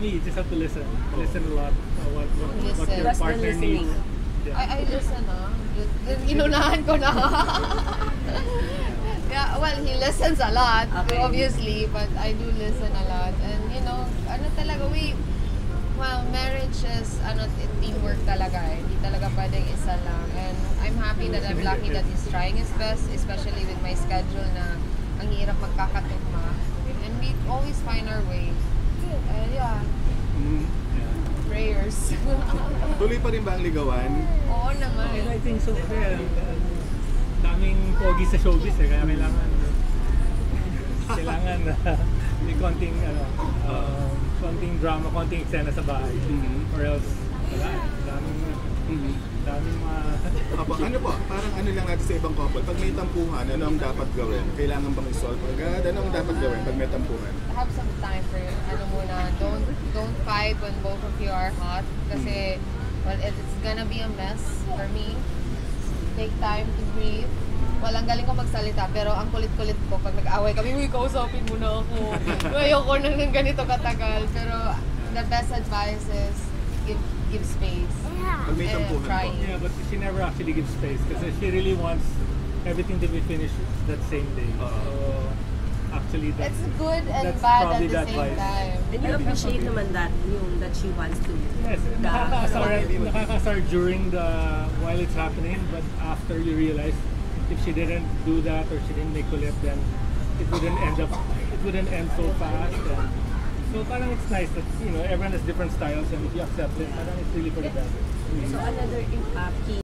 me, you just have to listen. Listen a lot. Uh, what, what, what Listen. your That's the partner listening. needs. Yeah. I, I listen ah. Inunahan ko na. yeah, well, he listens a lot, Okay. obviously, but I do listen a lot. And, you know, ano talaga, we, well, marriage is, ano, t- teamwork talaga eh. Hindi talaga pwedeng isa lang. And I'm happy that I'm lucky that he's trying his best, especially with my schedule na ang hirap magkakatugma. And we prayers. Tuloy pa rin ba ang ligawan? Oo naman. I think so. Kaya, uh, daming pogi sa showbiz eh. Kaya kailangan, kailangan uh, may konting, ano, um, konting drama, konting eksena sa bahay. Mhm. Or else, wala. eh. Daming, Mhm. daming mga... Apo, ano po, parang ano lang natin sa ibang couple, pag may tampuhan, ano ang dapat gawin? Kailangan bang isolve agad? Ano ang dapat gawin pag may tampuhan? have some time for don't fight when both of you are hot kasi well it's gonna be a mess for me. Take time to breathe. Well, ang galing ko magsalita, pero ang kulit-kulit ko pag nag-away kami, uy, kausapin mo na ako. Ayoko nang ng ganito katagal. Pero the best advice is give give space. Pag may And tampuhan try. po. Yeah, but she never actually gives space kasi she really wants everything to be finished that same day. So, actually, that's, It's good and That's bad at the the same advice. time. And you appreciate naman that, yung that she wants to. Yes, The- nakakasar, nakakasar during the, while it's happening, but after you realize if she didn't do that or she didn't make kulit, then it wouldn't end up, it wouldn't end so fast. And so parang it's nice that, you know, everyone has different styles and if you accept it, parang it's really for the better. So another uh, key